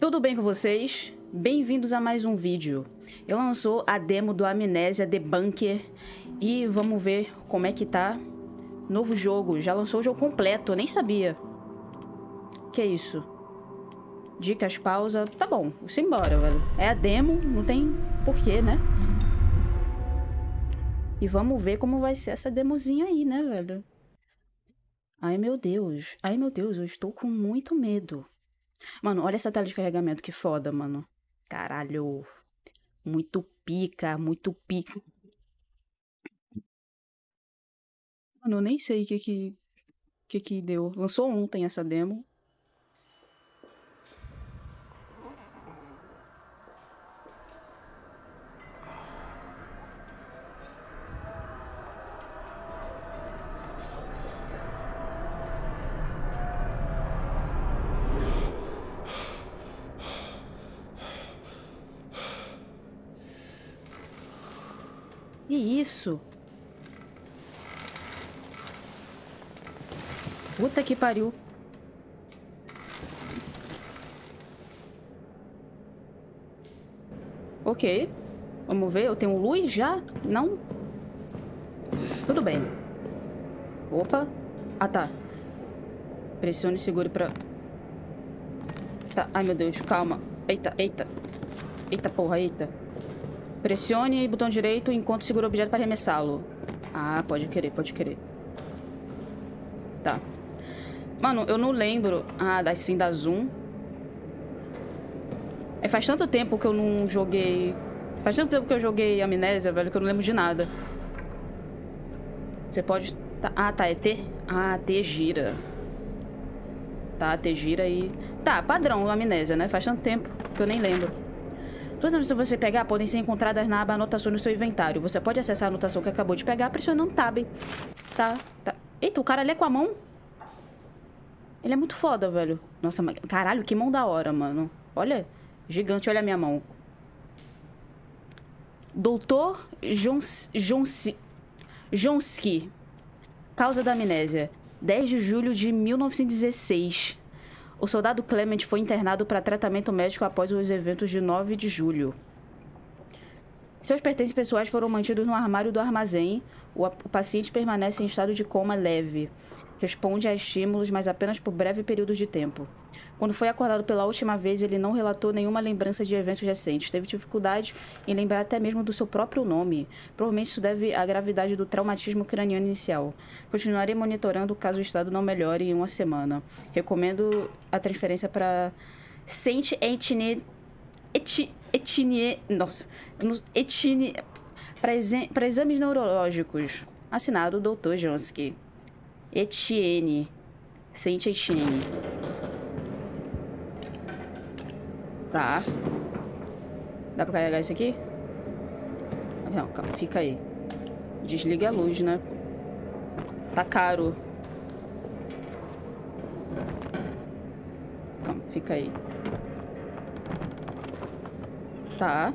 Tudo bem com vocês? Bem-vindos a mais um vídeo. Eu lançou a demo do Amnésia Debunker e vamos ver como é que tá. Novo jogo, já lançou o jogo completo, eu nem sabia. Que é isso? Dicas, pausa, tá bom, vamos embora, velho. É a demo, não tem porquê, né? E vamos ver como vai ser essa demozinha aí, né, velho? Ai, meu Deus. Ai, meu Deus, eu estou com muito medo. Mano, olha essa tela de carregamento, que foda, mano. Caralho. Muito pica, muito pica. Mano, eu nem sei o que que, que que deu. Lançou ontem essa demo. Isso? Puta que pariu. Ok. Vamos ver. Eu tenho luz já? Não? Tudo bem. Opa. Ah, tá. Pressione e segure pra... Tá. Ai, meu Deus. Calma. Eita, eita. Eita, porra, eita. Pressione o botão direito enquanto segura o objeto para arremessá-lo. Ah, pode querer, pode querer. Tá. Mano, eu não lembro... Ah, assim, da zoom. É, faz tanto tempo que eu não joguei... Faz tanto tempo que eu joguei Amnésia, velho, que eu não lembro de nada. Você pode... Ah, tá, é T? Ah, T gira. Tá, T gira e... Tá, padrão Amnésia, né? Faz tanto tempo que eu nem lembro. Todas as que você pegar podem ser encontradas na aba anotações no seu inventário. Você pode acessar a anotação que acabou de pegar pressionando Tab. Tá, tá. Eita, o cara lê com a mão? Ele é muito foda, velho. Nossa, mas... caralho, que mão da hora, mano. Olha, gigante, olha a minha mão. Doutor Jonsky. Jonsky. Causa da amnésia. 10 de julho de 1916. O soldado Clement foi internado para tratamento médico após os eventos de 9 de julho. Seus pertences pessoais foram mantidos no armário do armazém. O, paciente permanece em estado de coma leve. Responde a estímulos, mas apenas por breve período de tempo. Quando foi acordado pela última vez, ele não relatou nenhuma lembrança de eventos recentes. Teve dificuldade em lembrar até mesmo do seu próprio nome. Provavelmente isso deve à gravidade do traumatismo craniano inicial. Continuarei monitorando caso o estado não melhore em uma semana. Recomendo a transferência para Saint Etienne. Eti, Etienne. Nossa. Etienne. Para exames neurológicos. Assinado Dr. Jonsky. Etienne. Saint Etienne. Tá. Dá pra carregar isso aqui? Não, calma, fica aí. Desliga a luz, né? Tá caro. Calma, fica aí. Tá.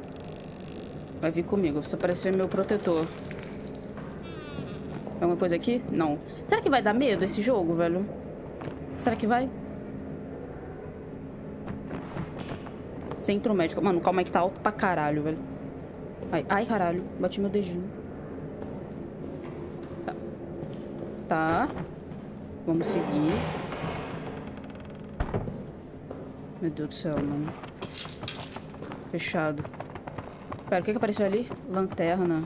Vai vir comigo. Você parecer meu protetor. Alguma coisa aqui? Não. Será que vai dar medo esse jogo, velho? Será que vai? Centro médico. Mano, calma aí que tá alto pra caralho, velho. Ai, ai, caralho. Bati meu dedinho. Tá. tá. Vamos seguir. Meu Deus do céu, mano. Fechado. Pera, o que que apareceu ali? Lanterna.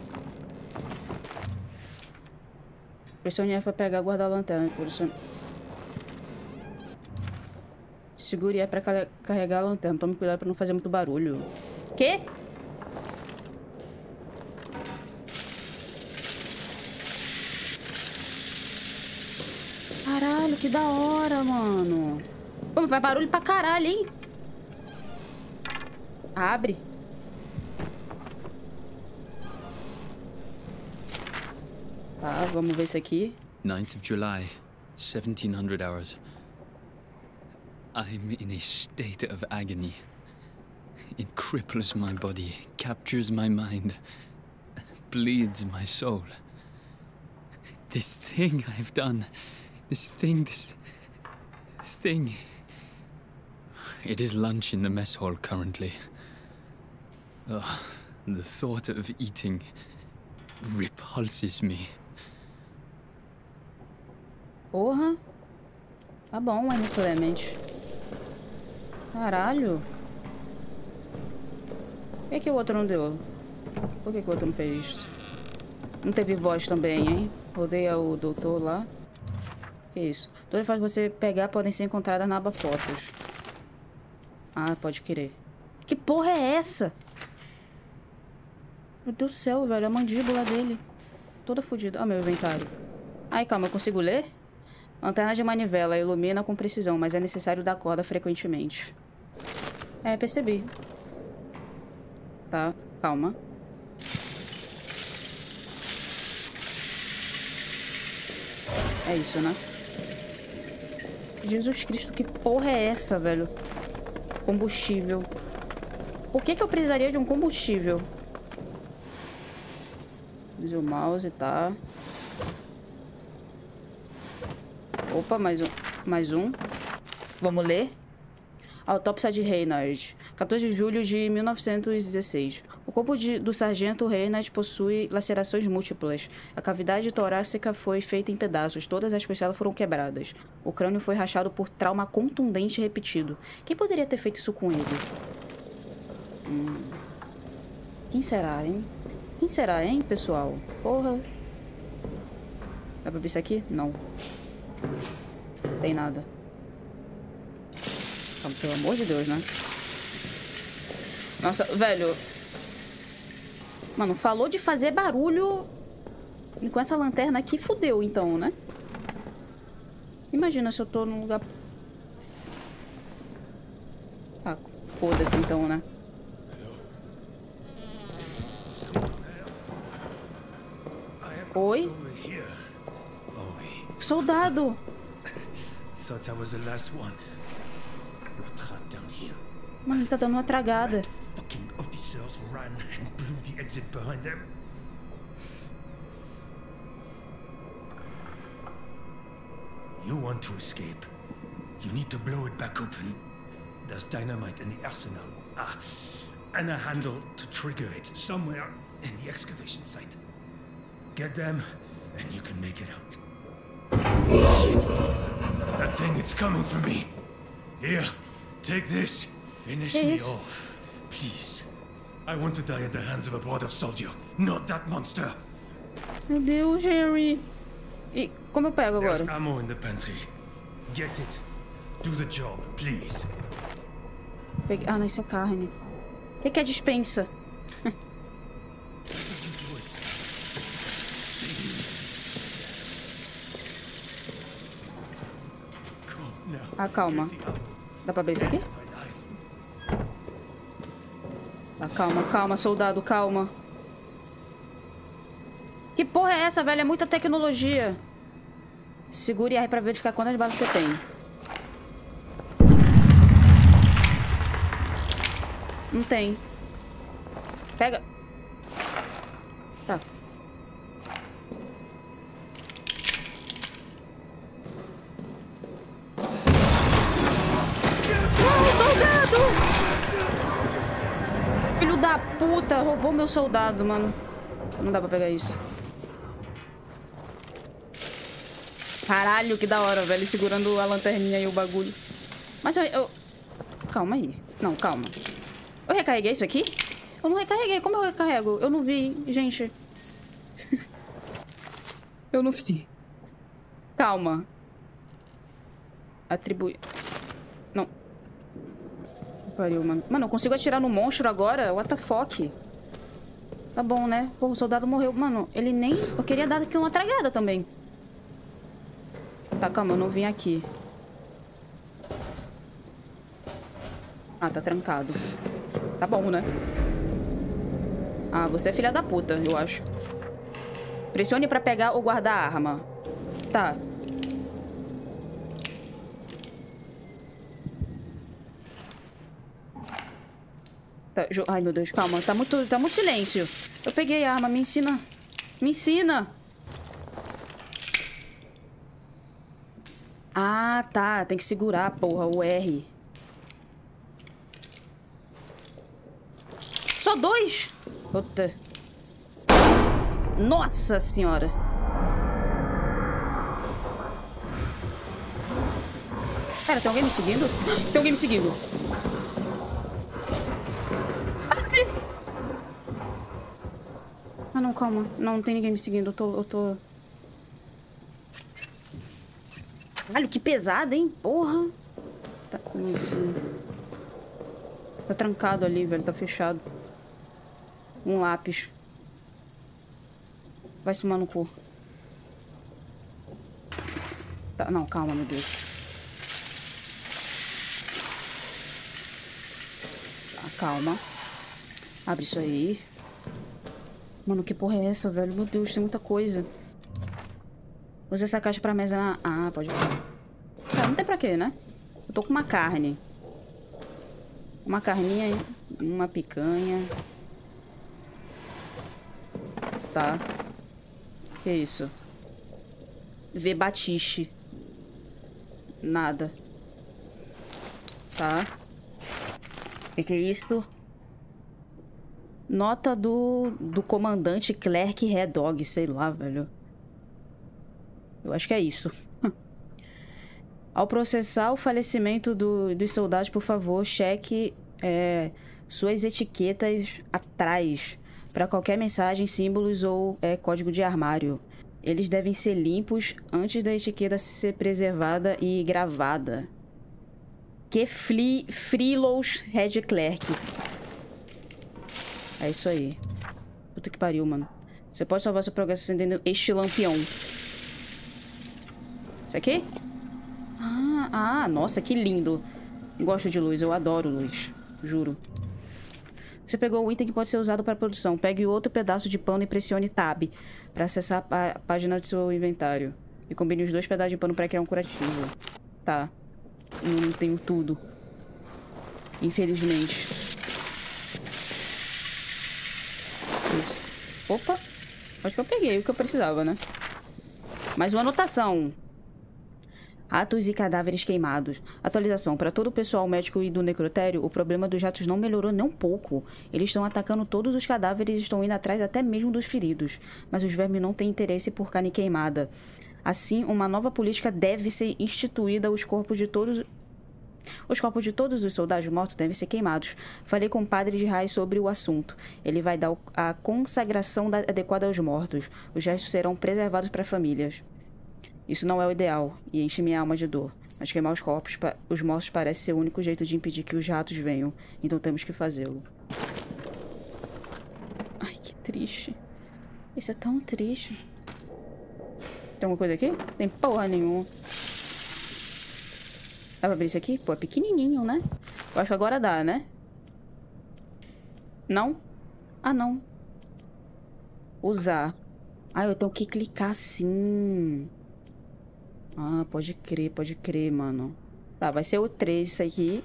Pressione F pra pegar e guardar a lanterna. Pressione... Segure E pra carregar a lanterna. Tome cuidado pra não fazer muito barulho. Quê? Caralho, que da hora, mano. Pô, vai barulho pra caralho, hein? Abre. Tá, vamos ver isso aqui. 9th of July, 1700 hours. I'm in a state of agony. It cripples my body, captures my mind, bleeds my soul. This thing I've done, this thing, this thing. It is lunch in the mess hall currently. Ugh, the thought of eating repulses me. Porra. Tá bom, Annie Clement. Caralho. Por que, que o outro não deu? Por que, que o outro não fez isso? Não teve voz também, hein? Odeia o doutor lá. Que isso? Todas as fotos que você pegar podem ser encontradas na aba fotos. Ah, pode querer. Que porra é essa? Meu Deus do céu, velho. A mandíbula dele. Toda fodida. Ah, meu inventário. Ai, calma. Eu consigo ler? Lanterna de manivela. Ilumina com precisão, mas é necessário dar corda frequentemente. É, percebi. Tá, calma. É isso, né? Jesus Cristo, que porra é essa, velho? Combustível. Por que que eu precisaria de um combustível? Use o mouse, tá. Opa, mais um. Mais um. Vamos ler? Autópsia de Reynard. 14 de julho de 1916. O corpo de, do sargento Reynard possui lacerações múltiplas. A cavidade torácica foi feita em pedaços. Todas as costelas foram quebradas. O crânio foi rachado por trauma contundente repetido. Quem poderia ter feito isso com ele? Hum. Quem será, hein? Quem será, hein, pessoal? Porra. Dá pra ver isso aqui? Não. Tem nada. Pelo amor de Deus, né? Nossa, velho. Mano, falou de fazer barulho. E com essa lanterna aqui, fudeu, então, né? Imagina se eu tô num lugar... Ah, foda-se, então, né? Oi? Soldado! Thought. Mano, ele tá dando uma tragada. Fucking officers ran and blew the exit behind them. You want to escape. You need to blow it back open. There's dynamite in the arsenal. Ah, and a handle to trigger it somewhere in the excavation site. Get them, and you can make it out. Shit. That thing, it's coming for me. Here, take this. Finish me off, please. I want to die at the hands of a brother soldier, not that monster. Meu Deus, Henry. E como eu pego There's agora? ammo in the pantry. Get it. Do the job, please. Peguei- Ah, não, isso é carne. O que, que é dispensa? Ah, calma. Dá pra ver isso aqui? Calma, calma, soldado, calma. Que porra é essa, velho? É muita tecnologia. Segure R pra verificar quantas balas você tem. Não tem. Pega. Meu soldado, mano. Não dá pra pegar isso. Caralho, que da hora, velho. Segurando a lanterninha e o bagulho. Mas eu, eu... Calma aí. Não, calma. Eu recarreguei isso aqui? Eu não recarreguei. Como eu recarrego? Eu não vi, gente. eu não vi. Calma. Atribui... Não. Pariu, mano. Mano, eu consigo atirar no monstro agora? What the fuck? Tá bom, né? Pô, o soldado morreu. Mano, ele nem... Eu queria dar aqui uma tragada também. Tá, calma, eu não vim aqui. Ah, tá trancado. Tá bom, né? Ah, você é filha da puta, eu acho. Pressione pra pegar ou guardar a arma. Tá. Tá, Ai, meu Deus, calma. Tá muito, tá muito silêncio. Eu peguei a arma, me ensina. Me ensina. Ah, tá. Tem que segurar, porra, o R. Só dois? Puta. Nossa senhora. Cara, tem alguém me seguindo? Tem alguém me seguindo. Ah, não, calma. Não, não tem ninguém me seguindo. Eu tô... Eu tô... Caralho, que pesado, hein? Porra. Tá... Tá trancado ali, velho. Tá fechado. Um lápis. Vai se no cu. Tá, não, calma, meu Deus. Tá, calma. Abre isso aí. Mano, que porra é essa, velho? Meu Deus, tem muita coisa. Usa essa caixa pra mesa na... Ah, pode... Tá, não tem pra quê, né? Eu tô com uma carne. Uma carninha aí. Uma picanha. Tá. Que isso? Ver batiche. Nada. Tá. Que que é isso? Nota do, do comandante Clerk Redog, sei lá, velho. Eu acho que é isso. Ao processar o falecimento do, dos soldados, por favor, cheque é, suas etiquetas atrás para qualquer mensagem, símbolos ou é, código de armário. Eles devem ser limpos antes da etiqueta ser preservada e gravada. Que fli, Freelos Red Clerk. É isso aí. Puta que pariu, mano. Você pode salvar seu progresso acendendo este lampião. Isso aqui? Ah, ah, nossa, que lindo. Gosto de luz, eu adoro luz. Juro. Você pegou o item que pode ser usado para produção. Pegue outro pedaço de pano e pressione Tab para acessar a página do seu inventário. E combine os dois pedaços de pano para criar um curativo. Tá. Eu não tenho tudo. Infelizmente. Isso. Opa. Acho que eu peguei o que eu precisava, né? Mais uma anotação. Ratos e cadáveres queimados. Atualização. Para todo o pessoal médico e do necrotério, o problema dos ratos não melhorou nem um pouco. Eles estão atacando todos os cadáveres e estão indo atrás até mesmo dos feridos. Mas os vermes não têm interesse por carne queimada. Assim, uma nova política deve ser instituída. Os corpos de todos os corpos de todos os soldados mortos devem ser queimados. Falei com o padre de Rai sobre o assunto. Ele vai dar a consagração adequada aos mortos. Os restos serão preservados para famílias. Isso não é o ideal e enche minha alma de dor. Mas queimar os corpos, os mortos parece ser o único jeito de impedir que os ratos venham. Então temos que fazê-lo. Ai, que triste. Isso é tão triste. Tem alguma coisa aqui? Tem porra nenhuma. Dá pra abrir isso aqui? Pô, é pequenininho, né? Eu acho que agora dá, né? Não? Ah, não. Usar. Ah, eu tenho que clicar assim. Ah, pode crer, pode crer, mano. Tá, vai ser o 3 isso aqui.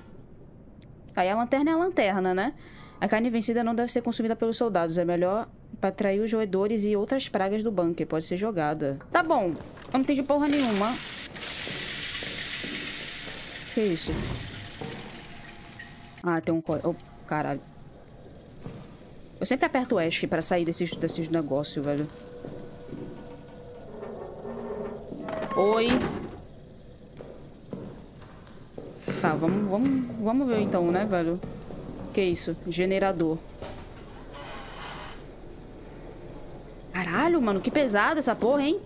Aí a lanterna é a lanterna, né? A carne vencida não deve ser consumida pelos soldados. É melhor para atrair os roedores e outras pragas do bunker. Pode ser jogada. Tá bom. Eu não entendi porra nenhuma. Que isso? Ah, tem um... Oh, caralho. Eu sempre aperto o ESC pra sair desses, desses negócios, velho. Oi. Tá, vamos, vamos, vamos ver então, né, velho? Que isso? Generador. Caralho, mano, que pesada essa porra, hein?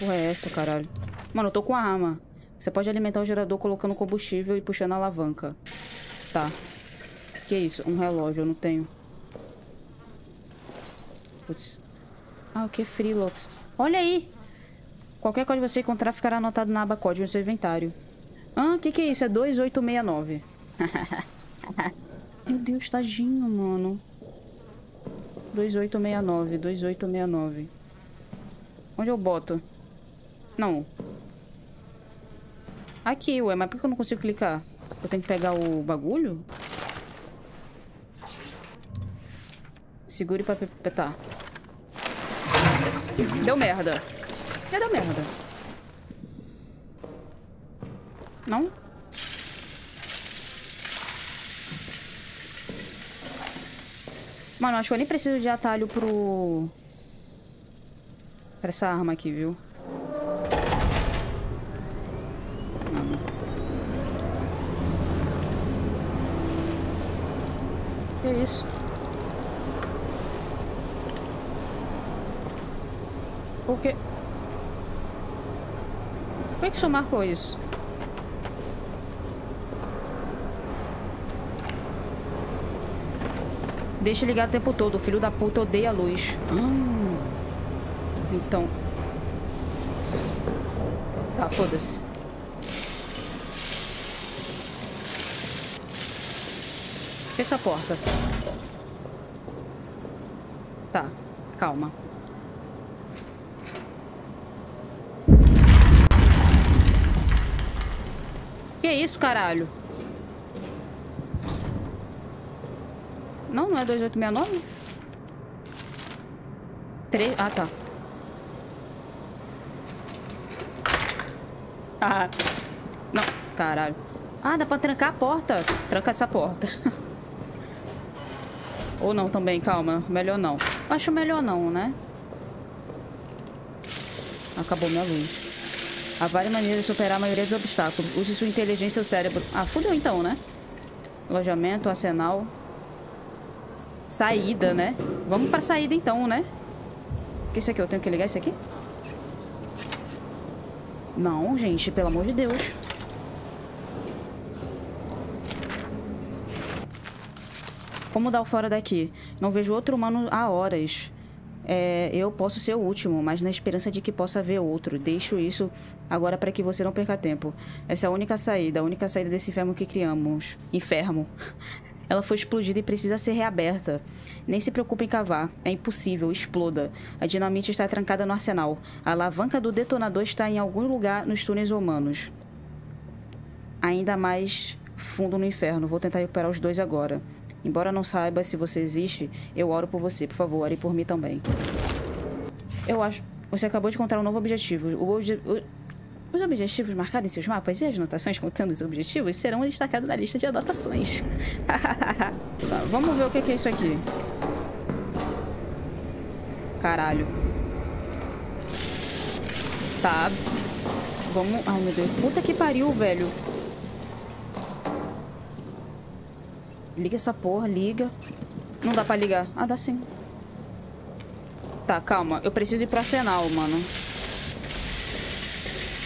Porra é essa, caralho? Mano, eu tô com a arma. Você pode alimentar o gerador colocando combustível e puxando a alavanca. Tá. Que isso? Um relógio, eu não tenho. Putz. Ah, o que? Freelox. Olha aí! Qualquer coisa que você encontrar ficará anotado na aba código no seu inventário. Ah, o que que é isso? É 2869. Meu Deus, tadinho, mano. 2869, 2869. Onde eu boto? Não. Aqui, ué. Mas por que eu não consigo clicar? Eu tenho que pegar o bagulho? Segure pra petar. Tá. Deu merda. Já deu merda. Não? Mano, acho que eu nem preciso de atalho pro... Pra essa arma aqui, viu? Isso? Por quê? Por que, que o senhor marcou isso? Deixa ligado o tempo todo. O filho da puta odeia a luz. Hum. Então. Tá, foda-se. Fecha a porta. Tá, calma. Que isso, caralho? Não, não é 2869? Tre... Ah, tá. Ah. Não, caralho. Ah, dá pra trancar a porta. Tranca essa porta. Ou não também, calma. Melhor não. Acho melhor não, né? Acabou minha luz. Há várias maneiras de superar a maioria dos obstáculos. Use sua inteligência e o cérebro. Ah, fudeu então, né? Alojamento, arsenal. Saída, né? Vamos pra saída então, né? O que é isso aqui? Eu tenho que ligar isso aqui? Não, gente, pelo amor de Deus. Como dar o fora daqui? Não vejo outro humano há horas. É, eu posso ser o último, mas na esperança de que possa haver outro. Deixo isso agora para que você não perca tempo. Essa é a única saída, a única saída desse inferno que criamos. Inferno. Ela foi explodida e precisa ser reaberta. Nem se preocupe em cavar. É impossível. Exploda. A dinamite está trancada no arsenal. A alavanca do detonador está em algum lugar nos túneis humanos. Ainda mais fundo no inferno. Vou tentar recuperar os dois agora. Embora não saiba se você existe, eu oro por você. Por favor, ore por mim também. Eu acho... Você acabou de encontrar um novo objetivo. O, obje... o... Os objetivos marcados em seus mapas e as anotações contando os objetivos serão destacados na lista de anotações. tá, vamos ver o que é isso aqui. Caralho. Tá. Vamos... Ai, meu Deus. Puta que pariu, velho. Liga essa porra, liga. Não dá pra ligar. Ah, dá sim. Tá, calma. Eu preciso ir pro arsenal, mano.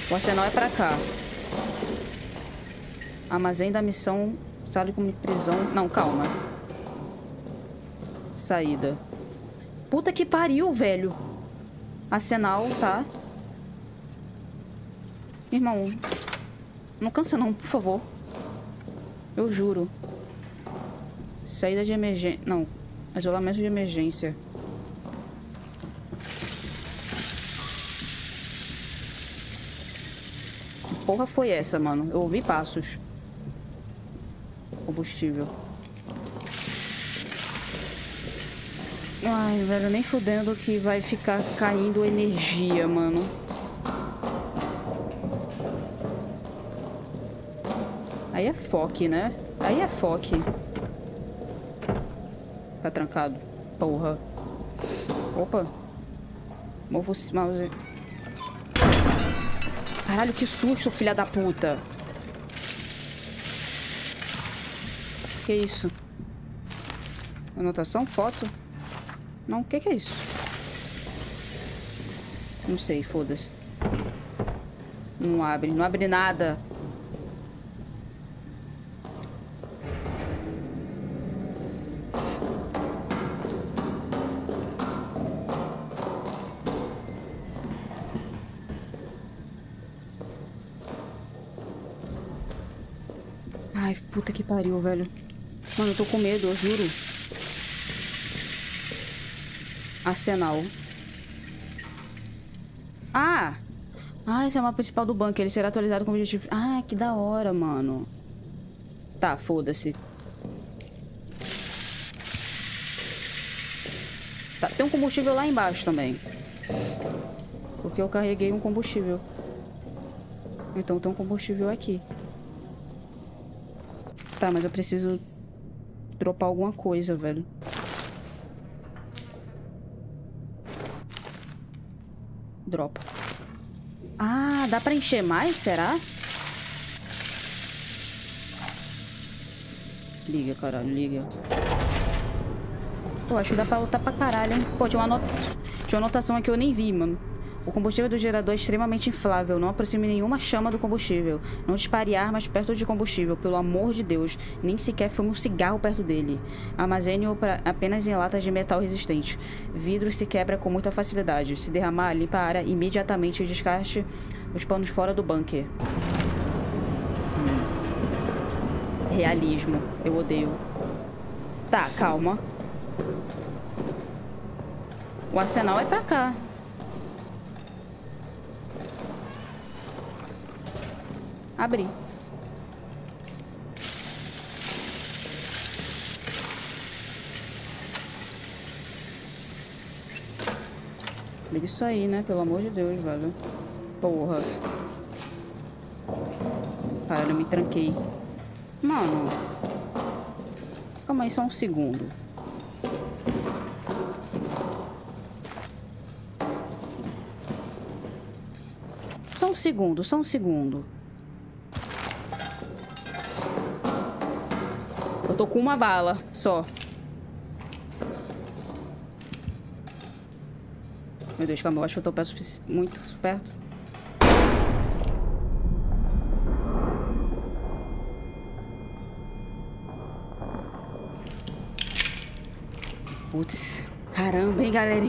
O arsenal é pra cá. Armazém da missão. Sala de prisão. Não, calma. Saída. Puta que pariu, velho. Arsenal, tá? Irmão. Não cansa não, por favor. Eu juro. Saída de emergência. Não. Isolamento de emergência. porra foi essa, mano? Eu ouvi passos. Combustível. Ai, velho, nem fudendo que vai ficar caindo energia, mano. Aí é foque, né? Aí é foque. Trancado. Porra. Opa. Movo o mouse. Caralho, que susto, filha da puta. Que isso? Anotação? Foto? Não, o que, que é isso? Não sei, foda-se. Não abre, não abre nada. Puta que pariu, velho. Mano, eu tô com medo, eu juro. Arsenal. Ah! Ah, esse é o mapa principal do banco. Ele será atualizado com objetivo... Ah, que da hora, mano. Tá, foda-se. Tá, tem um combustível lá embaixo também. Porque eu carreguei um combustível. Então tem um combustível aqui. Tá, mas eu preciso dropar alguma coisa, velho. Dropa. Ah, dá pra encher mais, será? Liga, caralho, liga. Pô, acho que dá pra lutar pra caralho, hein? Pô, tinha uma, not... tinha uma anotação aqui que eu nem vi, mano. O combustível do gerador é extremamente inflável. Não aproxime nenhuma chama do combustível. Não dispare armas perto de combustível, pelo amor de Deus. Nem sequer fume um cigarro perto dele. Armazene-o apenas em latas de metal resistente. Vidro se quebra com muita facilidade. Se derramar, limpa a área imediatamente e descarte os panos fora do bunker. Realismo. Eu odeio. Tá, calma. O arsenal é pra cá. Abri. Liga isso aí, né? Pelo amor de Deus, velho. Porra. Cara, eu me tranquei. Mano. Calma aí, só um segundo. Só um segundo, só um segundo. Eu tô com uma bala só. Meu Deus, calma, eu acho que eu tô perto, muito perto. Putz, caramba, hein, galera.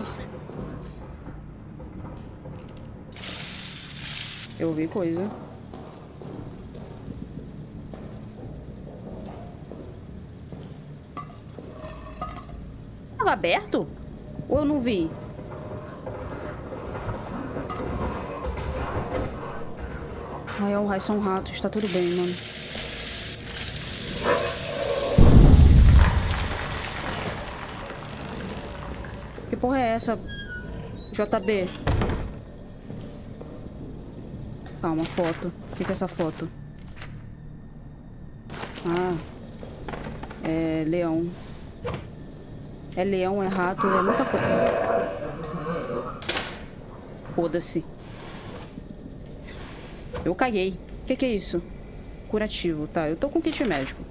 Eu ouvi coisa. Aberto? Ou eu não vi? Ai, é o são ratos. Tá tudo bem, mano. Que porra é essa? JB. Calma, foto. O que é essa foto? Ah. É leão. É leão, é rato, é muita coisa. Foda-se. Eu caguei. O que, que, é isso? Curativo, tá. Eu tô com kit médico.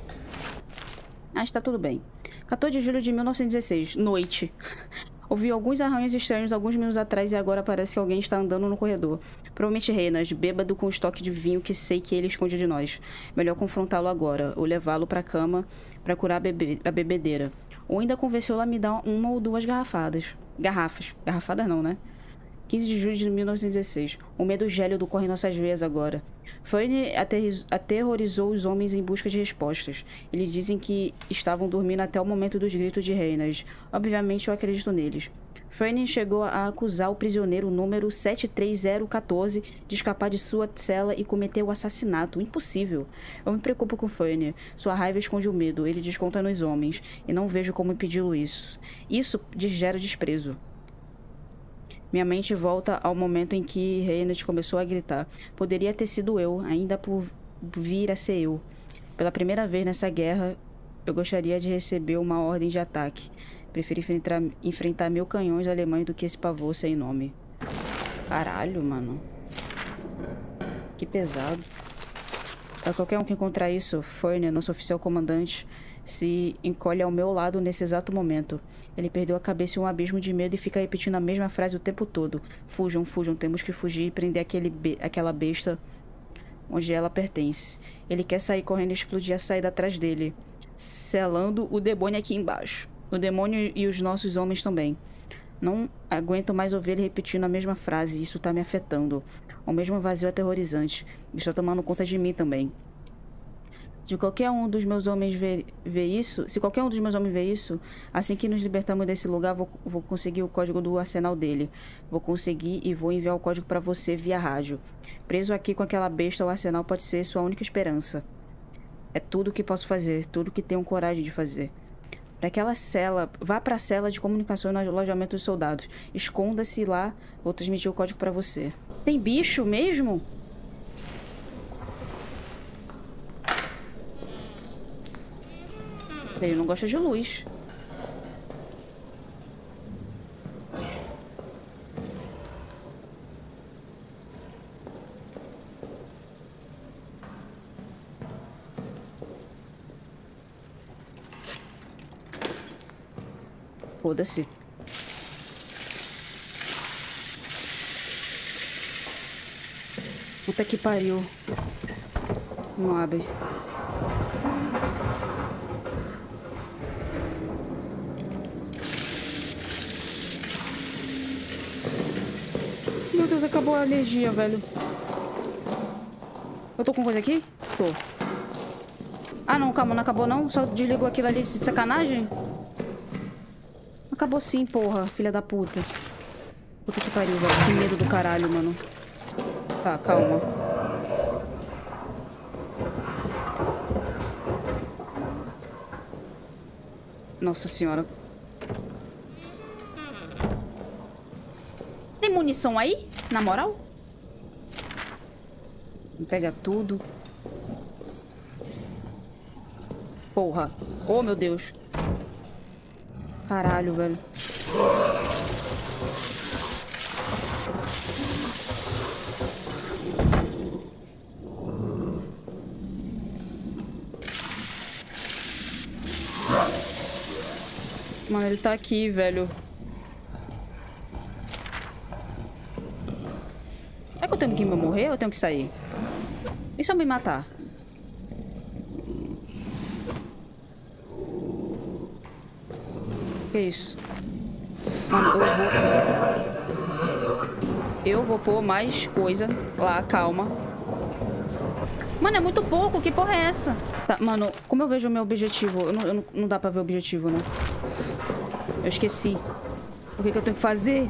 Ah, está tudo bem. 14 de julho de 1916, noite. Ouvi alguns arranhos estranhos alguns minutos atrás e agora parece que alguém está andando no corredor. Provavelmente Renas, bêbado com estoque de vinho que sei que ele esconde de nós. Melhor confrontá-lo agora, ou levá-lo para a cama para curar a, bebe a bebedeira ou ainda convenceu ela a me dar uma ou duas garrafadas. Garrafas. Garrafadas não, né? 15 de julho de 1916. O medo gélido corre em nossas veias agora. Fane aterrorizou os homens em busca de respostas. Eles dizem que estavam dormindo até o momento dos gritos de reinas. Obviamente eu acredito neles. Fanny chegou a acusar o prisioneiro número 73014 de escapar de sua cela e cometer o assassinato. Impossível. Eu me preocupo com Fanny. Sua raiva esconde o medo. Ele desconta nos homens. E não vejo como impedi-lo isso. Isso gera desprezo. Minha mente volta ao momento em que Reinhardt começou a gritar. Poderia ter sido eu, ainda por vir a ser eu. Pela primeira vez nessa guerra, eu gostaria de receber uma ordem de ataque. Preferi enfrentar, enfrentar mil canhões alemães do que esse pavor sem nome. Caralho, mano. Que pesado. Pra qualquer um que encontrar isso, Foyner, nosso oficial comandante, se encolhe ao meu lado nesse exato momento. Ele perdeu a cabeça em um abismo de medo e fica repetindo a mesma frase o tempo todo. Fujam, fujam, temos que fugir e prender aquele be aquela besta onde ela pertence. Ele quer sair correndo e explodir a saída atrás dele, selando o demônio aqui embaixo. O demônio e os nossos homens também. Não aguento mais ouvir ele repetindo a mesma frase. Isso está me afetando. O mesmo vazio aterrorizante. Está tomando conta de mim também. De qualquer um dos meus homens ver, ver isso, se qualquer um dos meus homens ver isso, assim que nos libertamos desse lugar, vou, vou conseguir o código do arsenal dele. Vou conseguir e vou enviar o código para você via rádio. Preso aqui com aquela besta, o arsenal pode ser sua única esperança. É tudo o que posso fazer, tudo que tenho coragem de fazer daquela cela, vá para a cela de comunicação no alojamento dos soldados. Esconda-se lá, vou transmitir o código para você. Tem bicho mesmo? Ele não gosta de luz. Foda-se. Puta que pariu. Não abre. Meu Deus, acabou a alergia, velho. Eu tô com coisa aqui? Tô. Ah, não, calma, não acabou não? Só desligou aquilo ali de sacanagem? Acabou sim, porra, filha da puta. Puta que pariu, velho. Que medo do caralho, mano. Tá, calma. Nossa senhora. Tem munição aí? Na moral? Pega tudo. Porra. Oh, meu Deus. Caralho, velho. Mano, ele tá aqui, velho. É que eu tenho que morrer ou eu tenho que sair? E se eu me matar? Que isso? Mano, eu vou... Eu vou pôr mais coisa lá, calma. Mano, é muito pouco. Que porra é essa? Tá, mano, como eu vejo o meu objetivo? Eu não, eu não, não dá pra ver o objetivo, né? Eu esqueci. O que, que eu tenho que fazer?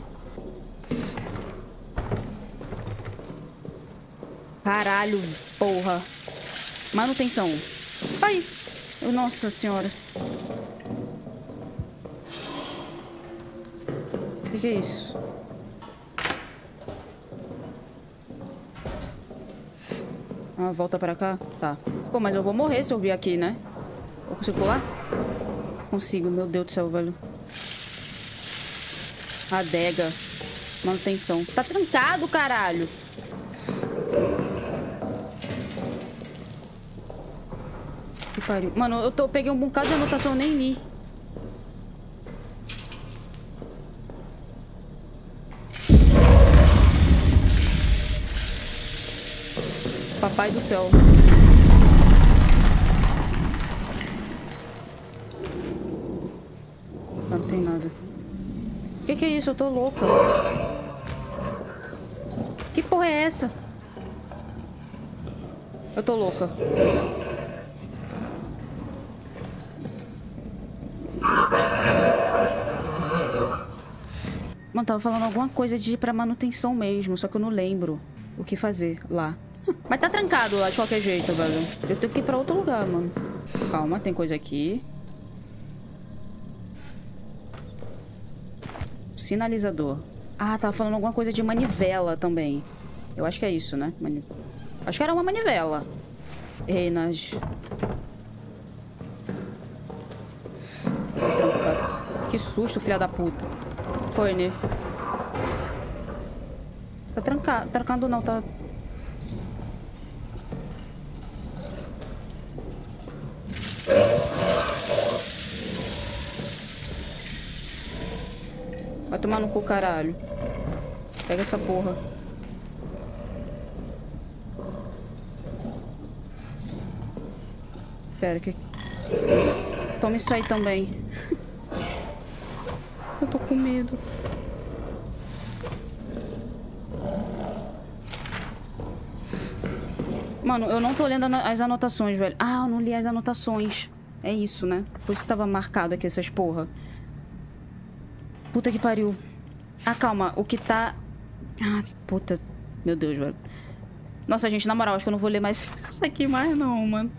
Caralho, porra. Manutenção. Ai. Nossa senhora. Que, é isso? Ah, volta pra cá? Tá. Pô, mas eu vou morrer se eu vir aqui, né? Eu consigo pular? Consigo, meu Deus do céu, velho. Adega. Manutenção. Tá trancado, caralho. Que pariu. Mano, eu tô, peguei um bocado de anotação, nem li. Papai do céu. Não tem nada. O que, que é isso? Eu tô louca. Que porra é essa? Eu tô louca. Mano, tava falando alguma coisa de ir pra manutenção mesmo, só que eu não lembro o que fazer lá. Mas tá trancado lá de qualquer jeito, velho. Eu tenho que ir pra outro lugar, mano. Calma, tem coisa aqui. Sinalizador. Ah, tava falando alguma coisa de manivela também. Eu acho que é isso, né? Mani... Acho que era uma manivela. Errei nas... Que susto, filha da puta. Foi, né? Tá trancado. Trancando não, tá... tomar no cu, caralho. Pega essa porra. Pera, que... Toma isso aí também. Eu tô com medo. Mano, eu não tô lendo as anotações, velho. Ah, eu não li as anotações. É isso, né? Por isso que tava marcado aqui essas porra. Puta que pariu. Ah, calma. O que tá... Ah, puta. Meu Deus, velho. Nossa, gente, na moral, acho que eu não vou ler mais isso aqui mais não, mano.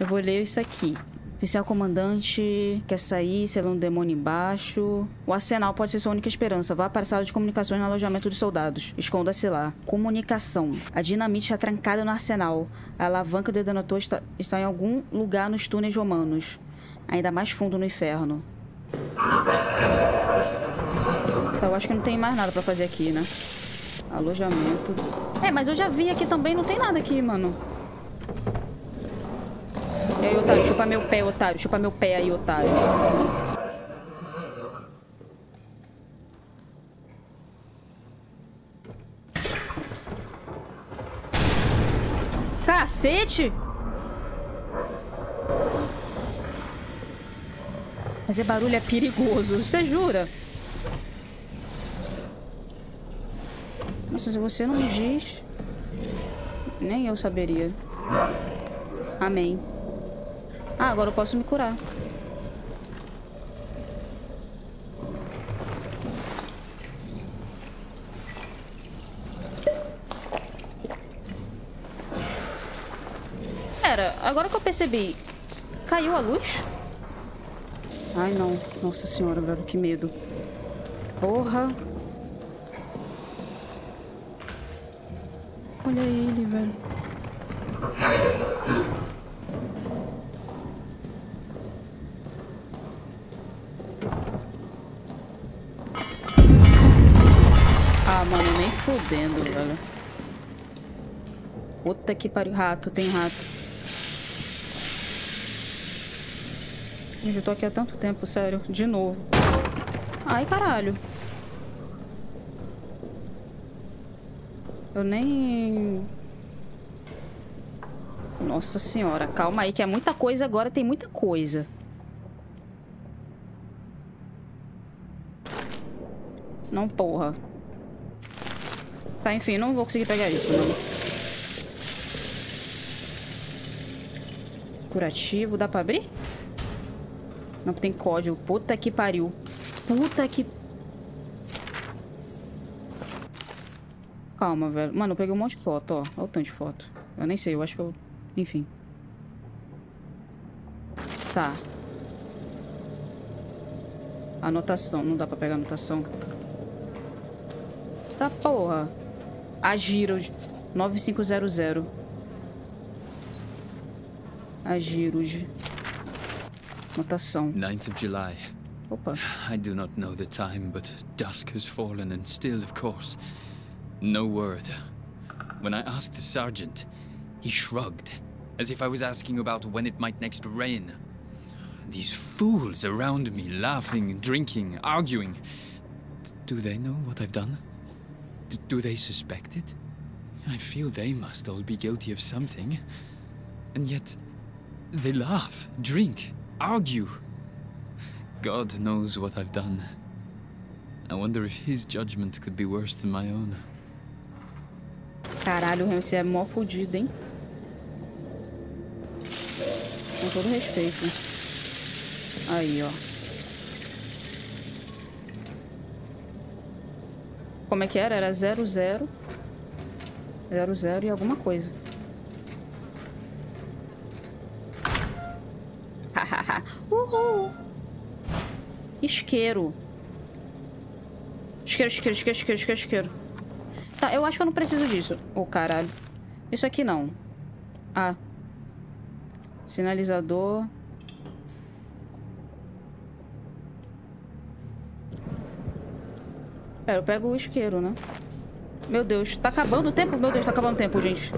Eu vou ler isso aqui. Oficial comandante quer sair, selando um demônio embaixo. O arsenal pode ser sua única esperança. Vá para a sala de comunicações no alojamento dos soldados. Esconda-se lá. Comunicação. A dinamite está trancada no arsenal. A alavanca detonator está, está em algum lugar nos túneis romanos. Ainda mais fundo no inferno. Então, eu acho que não tem mais nada pra fazer aqui, né? Alojamento. É, mas eu já vi aqui também, não tem nada aqui, mano. E aí, otário, chupa meu pé, otário. Chupa meu pé aí, otário. Cacete! Fazer barulho é perigoso, você jura? Nossa, se você não me diz... Nem eu saberia. Amém. Ah, agora eu posso me curar. Pera, agora que eu percebi, caiu a luz? Ai, não. Nossa senhora, velho, que medo. Porra. Olha ele, velho. Ah, mano, nem fudendo, velho. Puta que pariu. Rato, tem rato. Gente, eu tô aqui há tanto tempo, sério. De novo. Ai, caralho. Eu nem... Nossa senhora, calma aí, que é muita coisa agora, tem muita coisa. Não, porra. Tá, enfim, não vou conseguir pegar isso, não. Curativo, dá pra abrir? Não tem código. Puta que pariu. Puta que... Calma, velho. Mano, eu peguei um monte de foto, ó. Olha o tanto de foto. Eu nem sei, eu acho que eu... Enfim. Tá. Anotação. Não dá pra pegar anotação. Tá porra. A Giro 9500. A Giros. Anotação. 9th of July. Opa. I do not know the time, but dusk has fallen, and still, of course, no word. When I asked the sergeant, he shrugged, as if I was asking about when it might next rain. These fools around me, laughing, drinking, arguing. Do they know what I've done? Do they suspect it? I feel they must all be guilty of something. And yet, they laugh, drink, argue. God knows what I've done. I wonder if his judgment could be worse than my own. Caralho, você é mó fudido, hein? Com todo respeito. Aí, ó. Como é que era? Era 00. 00 e alguma coisa. Uhul! Isqueiro. Isqueiro, isqueiro, isqueiro, isqueiro, isqueiro, isqueiro. Tá, eu acho que eu não preciso disso. Ô, oh, caralho. Isso aqui não. Ah. Sinalizador. Pera, eu pego o isqueiro, né? Meu Deus, tá acabando o tempo? Meu Deus, tá acabando o tempo, gente.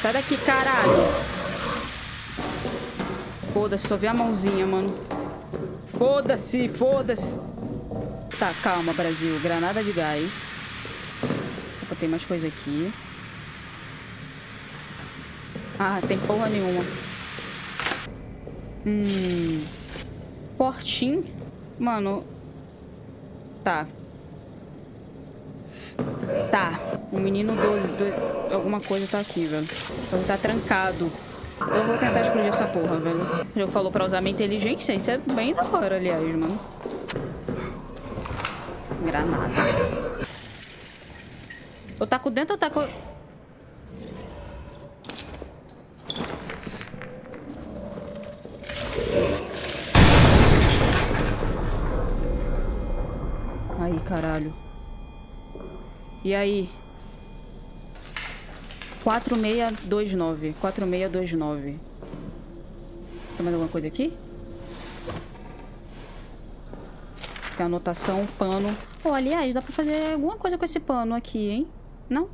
Sai daqui, caralho. Foda-se, só vi a mãozinha, mano. Foda-se, foda-se. Tá, calma, Brasil. Granada de gás. Opa, tem mais coisa aqui. Ah, tem porra nenhuma. Hum. Portim? Mano. Tá. Tá. O menino 12, 12, alguma coisa tá aqui, velho. Ele tá trancado. Eu vou tentar explodir essa porra, velho. Jogo falou pra usar minha inteligência. Isso é bem da hora, aliás, mano. Granada. Eu taco dentro ou taco... Aí, caralho. E aí? 4629. 4629. Tem mais alguma coisa aqui? Tem anotação, pano. Oh, aliás, dá pra fazer alguma coisa com esse pano aqui, hein? Não?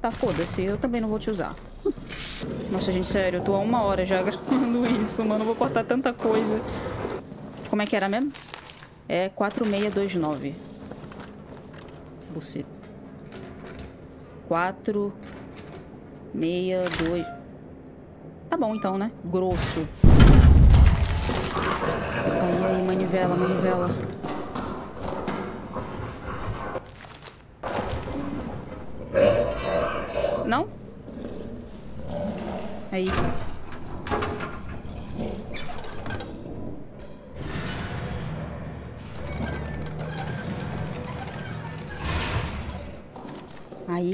Tá, foda-se. Eu também não vou te usar. Nossa, gente, sério, eu tô há uma hora já gravando isso, mano. Eu vou cortar tanta coisa. Como é que era mesmo? É 4629. Buceta. 462. Tá bom então, né? Grosso. Manivela, manivela. Não? Aí.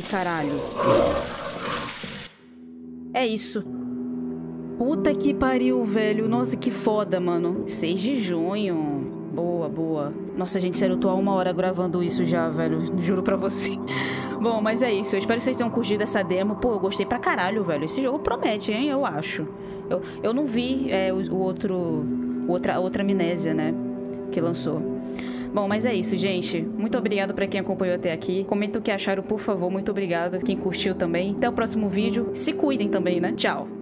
Caralho. É isso. Puta que pariu, velho. Nossa, que foda, mano. 6 de junho. Boa, boa. Nossa, gente, sério, eu tô há uma hora gravando isso já, velho. Juro pra você. Bom, mas é isso. Eu espero que vocês tenham curtido essa demo. Pô, eu gostei pra caralho, velho. Esse jogo promete, hein? Eu acho. Eu, eu não vi é, o, o outro... Outra, outra amnésia, né? Que lançou. Bom, mas é isso, gente. Muito obrigado para quem acompanhou até aqui. Comenta o que acharam, por favor. Muito obrigado. Quem curtiu também. Até o próximo vídeo. Se cuidem também, né? Tchau.